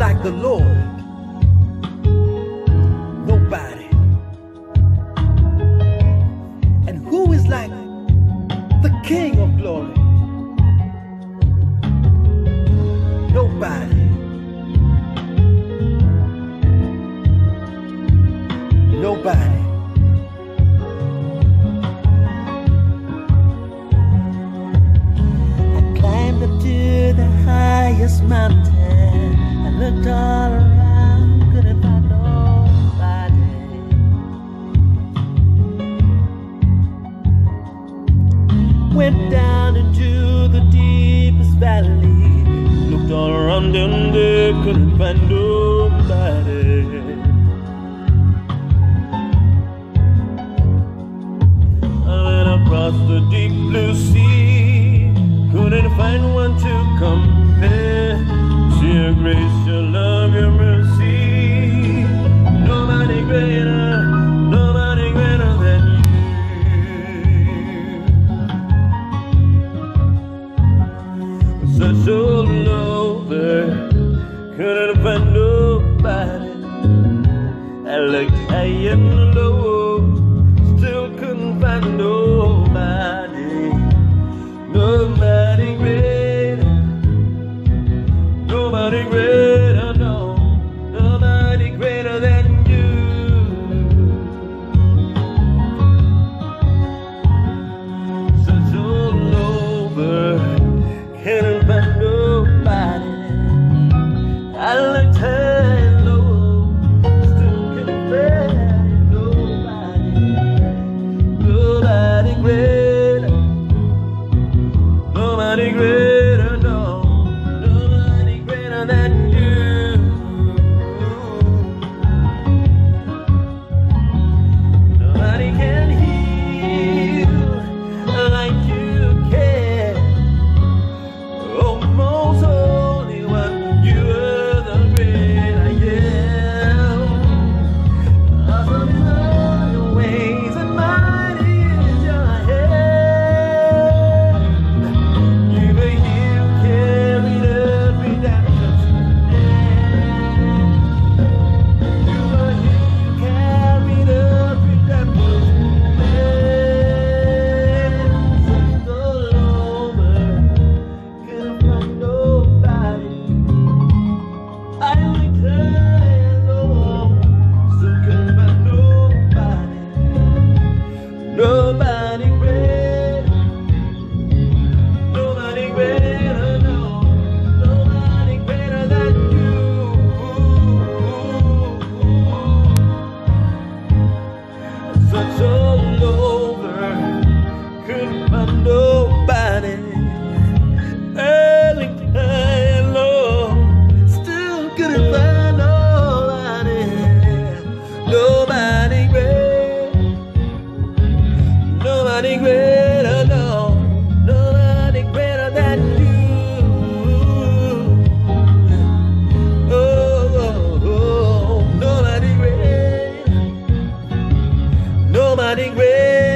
the Lord? Nobody. And who is like the King of glory? Nobody. Nobody. I climbed up to the highest mountain. Looked all around, couldn't find nobody. Went down into the deepest valley. Looked all around and there couldn't find nobody. Across the deep blue sea. Couldn't find one to to your grace, your love, your mercy. Nobody greater, nobody greater than you. Such all couldn't find nobody. I looked high and low, still couldn't find nobody. Nobody greater, no, nobody greater than you. Search all over, can't find nobody. I looked high low, still can't find nobody. Nobody greater, nobody greater, nobody greater, no, nobody greater than you. Oh, oh, oh, nobody great, nobody great.